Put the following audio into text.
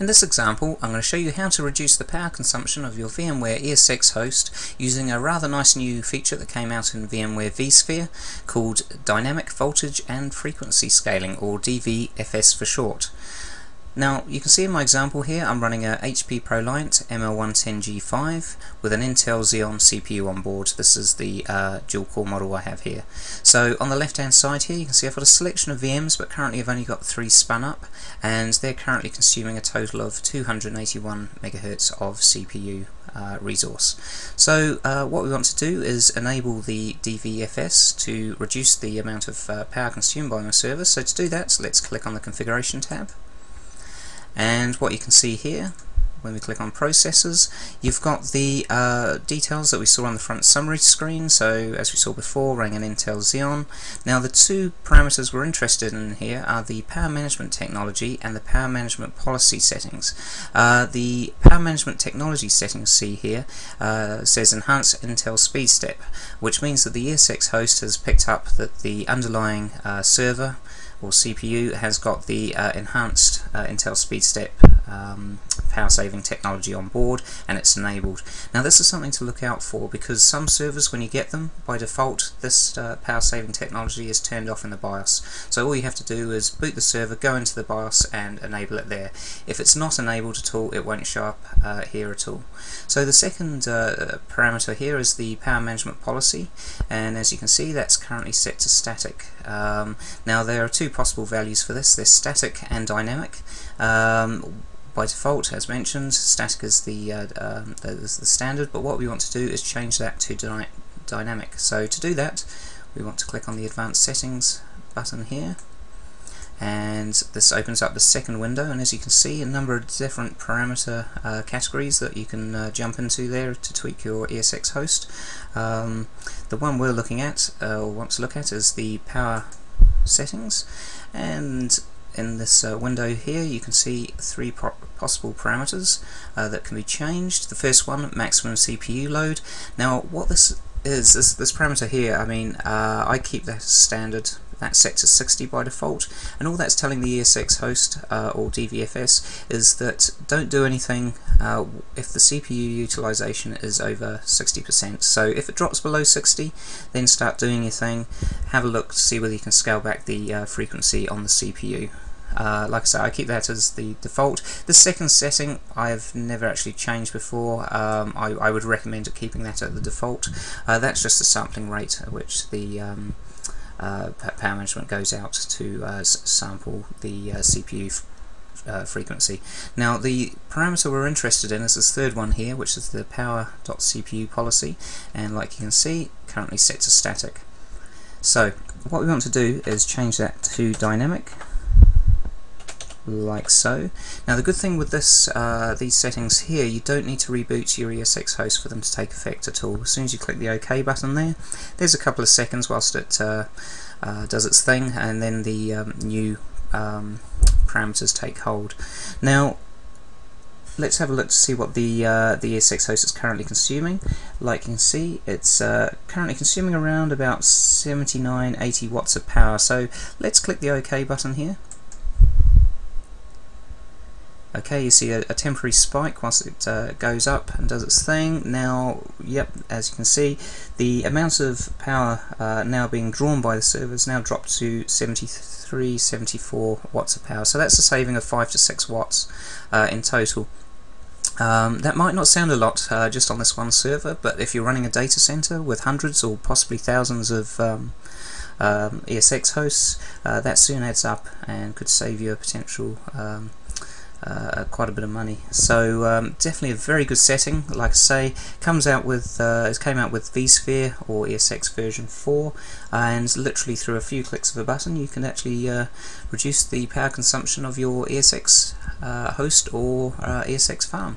In this example, I'm going to show you how to reduce the power consumption of your VMware ESX host using a rather nice new feature that came out in VMware vSphere called Dynamic Voltage and Frequency Scaling, or DVFS for short. Now, you can see in my example here, I'm running a HP ProLiant ML110G5 with an Intel Xeon CPU on board. This is the uh, dual-core model I have here. So on the left-hand side here, you can see I've got a selection of VMs, but currently I've only got three spun up, and they're currently consuming a total of 281 megahertz of CPU uh, resource. So uh, what we want to do is enable the DVFS to reduce the amount of uh, power consumed by my server. So to do that, let's click on the configuration tab and what you can see here when we click on processors you've got the uh, details that we saw on the front summary screen. So as we saw before running an Intel Xeon. Now the two parameters we're interested in here are the power management technology and the power management policy settings. Uh, the power management technology settings see here uh, says enhance Intel SpeedStep which means that the ESX host has picked up that the underlying uh, server CPU has got the uh, enhanced uh, Intel SpeedStep um, power saving technology on board and it's enabled. Now this is something to look out for because some servers when you get them by default this uh, power saving technology is turned off in the BIOS so all you have to do is boot the server, go into the BIOS and enable it there. If it's not enabled at all it won't show up uh, here at all. So the second uh, parameter here is the power management policy and as you can see that's currently set to static. Um, now there are two possible values for this, there's static and dynamic. Um, by default, as mentioned, static is the, uh, um, the, the, standard, but what we want to do is change that to dy dynamic. So to do that, we want to click on the Advanced Settings button here, and this opens up the second window, and as you can see, a number of different parameter uh, categories that you can uh, jump into there to tweak your ESX host. Um, the one we're looking at, uh, or want to look at, is the power settings, and in this uh, window here you can see three possible parameters uh, that can be changed. The first one, maximum CPU load. Now what this is, this, this parameter here, I mean, uh, I keep that standard that's set to 60 by default and all that's telling the ESX host uh, or DVFS is that don't do anything uh, if the CPU utilization is over 60% so if it drops below 60 then start doing your thing have a look to see whether you can scale back the uh, frequency on the CPU uh, like I said, I keep that as the default. The second setting I've never actually changed before. Um, I, I, would recommend keeping that at the default. Uh, that's just the sampling rate at which the um, power management goes out to uh, sample the uh, CPU uh, frequency. Now the parameter we're interested in is this third one here, which is the power.cpu policy, and like you can see, currently set to static. So what we want to do is change that to dynamic, like so. Now the good thing with this, uh, these settings here, you don't need to reboot your ESX host for them to take effect at all. As soon as you click the OK button there, there's a couple of seconds whilst it uh, uh, does its thing, and then the um, new um, parameters take hold. Now let's have a look to see what the uh, the ESX host is currently consuming. Like you can see, it's uh, currently consuming around about 79-80 watts of power. So let's click the OK button here. Okay, you see a, a temporary spike whilst it uh, goes up and does its thing. Now, yep, as you can see, the amount of power uh, now being drawn by the server has now dropped to 73, 74 watts of power. So that's a saving of 5 to 6 watts uh, in total. Um, that might not sound a lot uh, just on this one server, but if you're running a data center with hundreds or possibly thousands of um, um, ESX hosts, uh, that soon adds up and could save you a potential um, uh, quite a bit of money. So um, definitely a very good setting. Like I say, comes out with uh, it came out with vSphere or ESX version 4, and literally through a few clicks of a button, you can actually uh, reduce the power consumption of your ESX uh, host or uh, ESX farm.